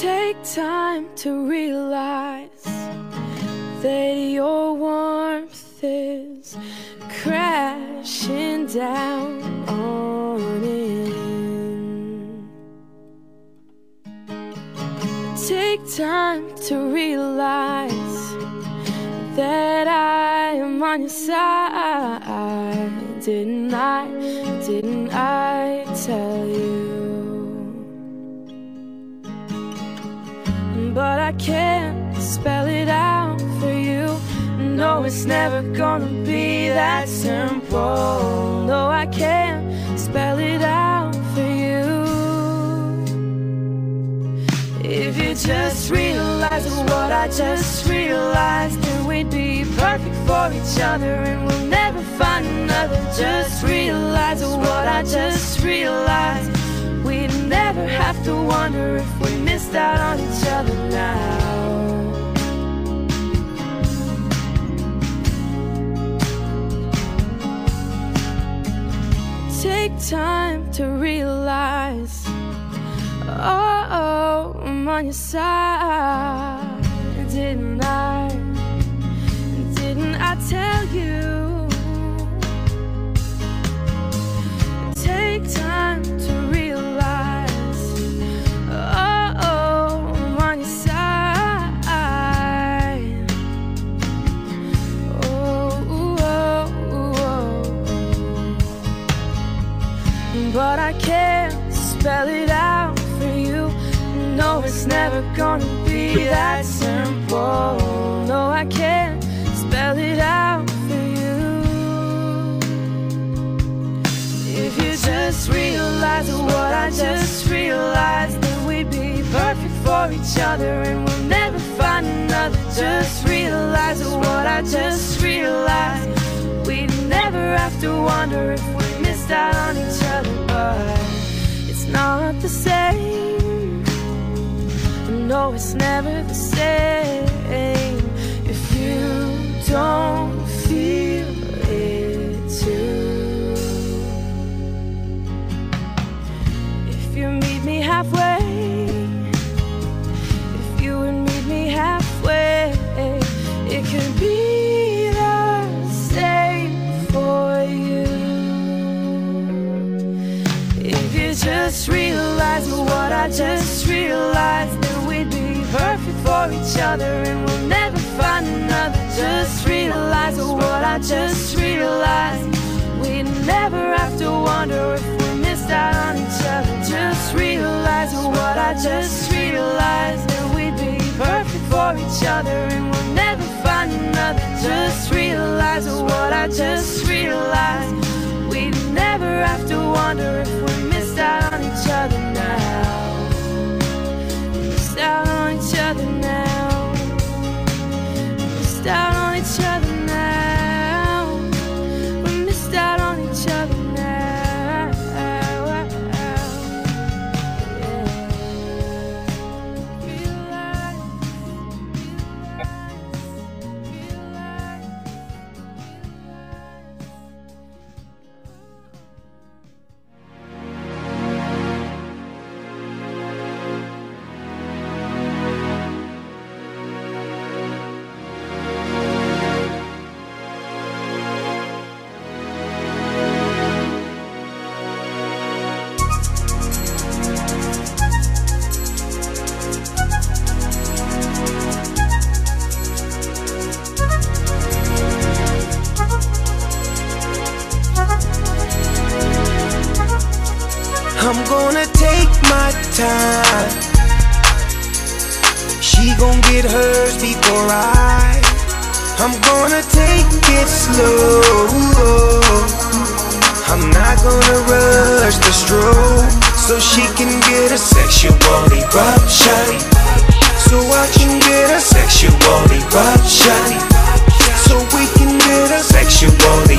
Take time to realize that your warmth is crashing down on in. Take time to realize that I am on your side. Didn't I? Didn't I I can't spell it out for you. No, it's never gonna be that simple. No, I can't spell it out for you. If you just realize what I just realized, then we'd be perfect for each other and we'll never find another. Just realize what I just realized. We'd never have to wonder if we missed out on each other now. Take time to realize, oh, I'm on your side. Didn't I? But I can't spell it out for you. No, it's never gonna be that simple. No, I can't spell it out for you. If you just realize what I just realized, then we'd be perfect for each other and we'll never find another. Just realize what I just realized. We'd never have to wonder if we missed out on each other, but it's not the same. No, it's never the same if you don't feel it too. If you meet me halfway, Just realize what I just realized, then we'd be perfect for each other and we'll never find another. Just realize what I just realized. We'd never have to wonder if we missed out on each other. Just realize what I just realized. That we'd be perfect for each other and we'll never find another. Just realize what I just realized. We'd never have to wonder if I'm gonna take my time. She gon' get hers before I. I'm gonna take it slow. I'm not gonna rush the stroke so she can get a sexual eruption. So I can get a sexual eruption. So we can get a sexual eruption.